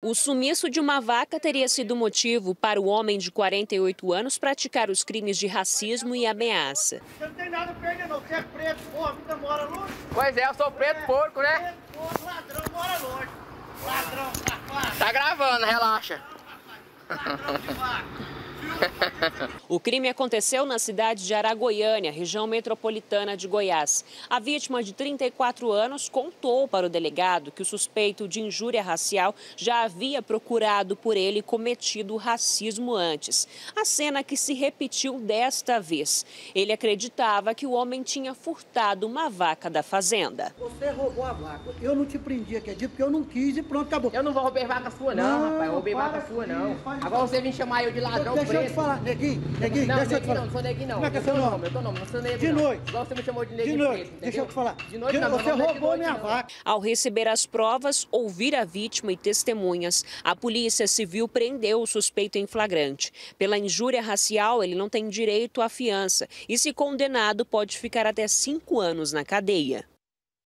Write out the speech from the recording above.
O sumiço de uma vaca teria sido motivo para o homem de 48 anos praticar os crimes de racismo e ameaça. Você não tem nada a perder, não. Você é preto, porra, vida mora longe. Pois é, eu sou preto, porco, né? Preto, porra, ladrão mora longe. Ladrão, safado. Tá gravando, relaxa. O crime aconteceu na cidade de Aragoiânia, região metropolitana de Goiás. A vítima, de 34 anos, contou para o delegado que o suspeito de injúria racial já havia procurado por ele e cometido racismo antes. A cena que se repetiu desta vez. Ele acreditava que o homem tinha furtado uma vaca da fazenda. Você roubou a vaca. Eu não te prendi aqui, porque eu não quis e pronto, acabou. Eu não vou roubar vaca sua, não, Não, rapaz. Eu roubei vaca sua, não. Agora você vem chamar eu de ladrão Deixa eu preto. te falar, neguinho, neguinho, Não, deixa eu te falar. não, não sou neguinho não. Como é que é eu seu sou nome? nome, eu tô nome, não sou neguinho De não. noite. Igual você me chamou de De neguinho noite, preto, deixa eu te falar. De noite De- não, Você é de roubou noite, minha não. vaca. Ao receber as provas, ouvir a vítima e testemunhas, a Polícia Civil prendeu o suspeito em flagrante. Pela injúria racial, ele não tem direito à fiança e, se condenado, pode ficar até cinco anos na cadeia.